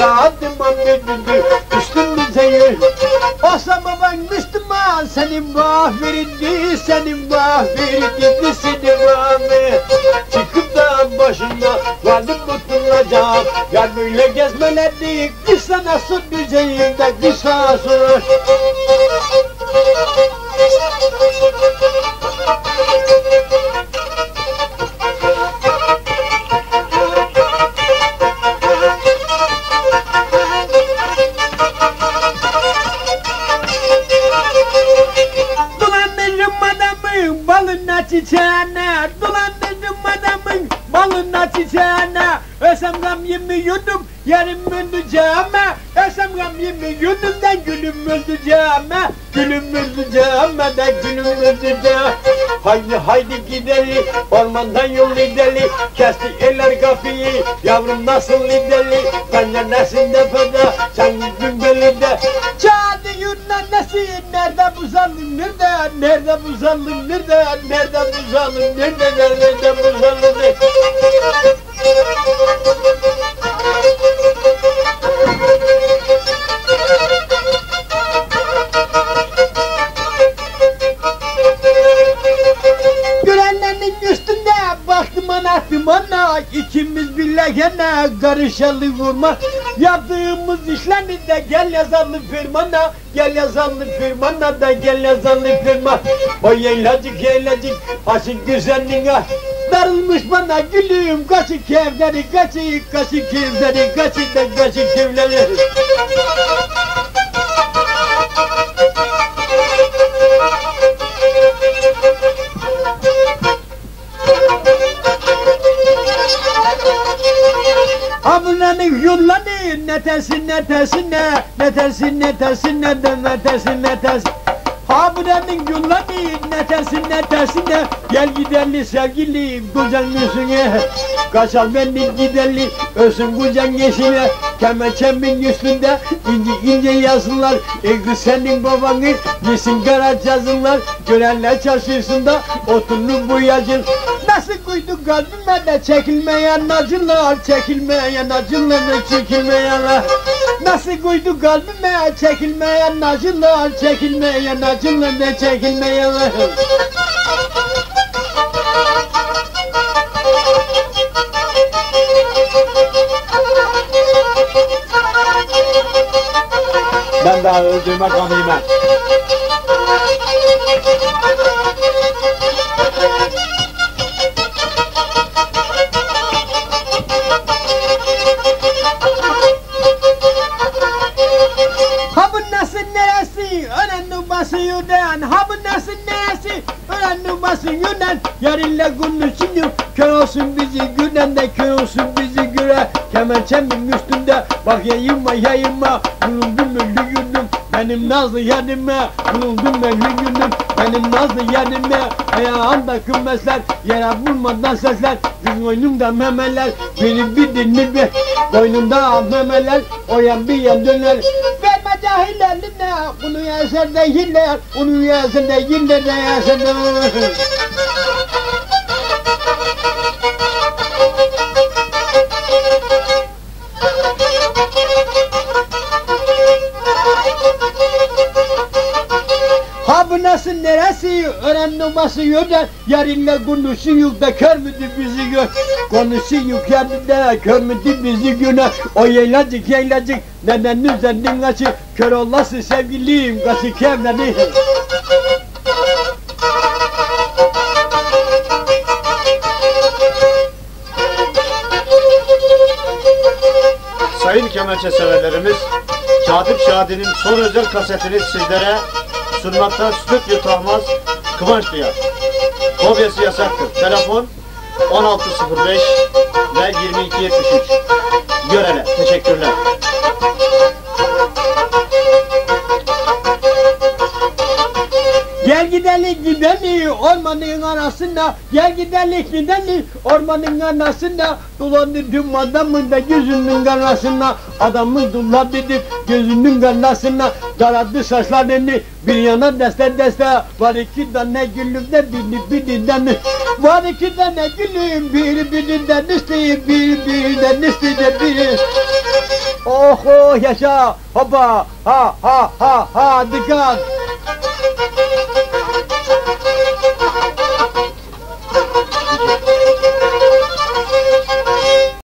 Dağıtıma müdüdü Üstün düzeyi Olsa baban Müslüman Senin mahverildi Senin mahverildi Senin mahverildi Çıkıp da başına Vardım tutulacağım Gel böyle gezmelerdik Biz sana su düzeyinde kısası Dolandırdım çiçeğine Dolandırdım adamın balına çiçeğine. Ösem gam yemi yudum yarım öleceğime Ösem gam yemi yudum da gülüm öleceğime Gülüm öleceğime de gülüm öleceğime Haydi haydi gidelim ormandan yol gidelim Kesti eller kapıyı yavrum nasıl gidelim Ben nasıl defede sen gün belinde Çağdı yurtlar nasıl nerede bu zalim nerede? Nerede bu zalim nerede? Nerede bu zalim nerede? Nerede bu zalim birlikte karışalı vurma. Yaptığımız işlerini de gel yazalım firmana Gel yazalım firmana da gel yazalım firma. Oy eğlencik eğlencik aşık güzelliğine. Darılmış bana gülüm kaçık evleri kaçık kaçık evleri kaçık da kaçık evleri Ablanın yolları ne? Tersin ne tersine Ne? Tersin ne tersine de ne tersin ne tersin? Ablanın yolları ne? Tersin ne tersine Gel gidelim sevgili kucan yüzüne. Kaçal benim gidelim ölsün kucan yeşile. Kemençemin üstünde ince ince yazılar E kız senin babanı yesin kara yazılar Görenler çarşısında oturur bu yazın Nasıl koydu kalbime de çekilmeyen acılar Çekilmeyen acılar çekilmeyenler Nasıl koydu kalbime? Çekilmeyen acılar Çekilmeyen acılar ne çekilmeyenler Ben daha öldüğüme kanıyım Ha basıyordan. Ha bu nasıl neresi? Öğrendim basıyordan. Yarınla konuşuyor. Kör olsun bizi gülen de kör olsun bizi güle. Kemençemin üstünde bak yayınma yayınma. Vuruldum öldü güldüm. Benim nazlı yanıma Vuruldum öldü güldüm. Benim nazlı yanıma Ayağımda kımmesler Yere vurmadan sesler Kız boynumda memeler Benim bir dinli bir Boynumda memeler O bir yan döner Verme cahil eline Bunu yersen de yiller Onu yersen de yiller de yersen de Ha bu nasıl neresi öğrendim basıyor da Yarınla konuşuyor da kör müdür bizi gör. Konuşuyor yanında kör müdür bizi güne O yaylacık yaylacık neden üzerinin açı Kör olası sevgilim kaçı kevleri Sayın kemençe severlerimiz, Katip Şadi'nin son özel kasetini sizlere sunmaktan stüdyo tahmaz kıvanç duyar. Kopyası yasaktır. Telefon 1605 ve 2273. Görele. Teşekkürler. Gidelim gidelim ormanın arasında. Gel gidelim gidelim ormanın arasında. Dolanırdım adamın da gözünün arasında Adamın dolanırdım gözünün arasında Daradı saçlarını bir yana deste deste. Var iki tane gülüm de biri birinden Var iki tane gülüm biri birinden isteyip bir birinden isteyip biri Oh oh yaşa. Hoppa. Ha ha ha ha dikkat